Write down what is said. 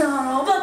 a